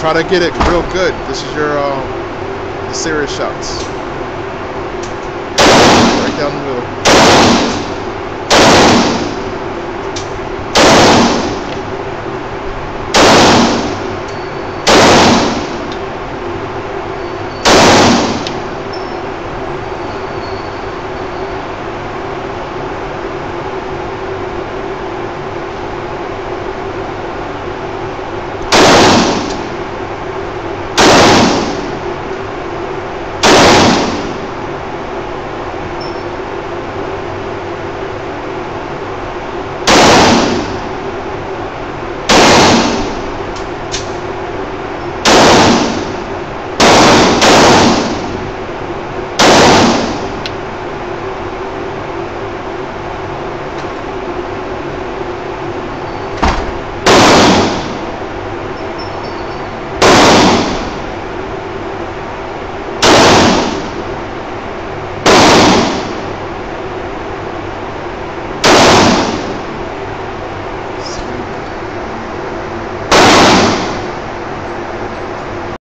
try to get it real good. This is your um, serious shots.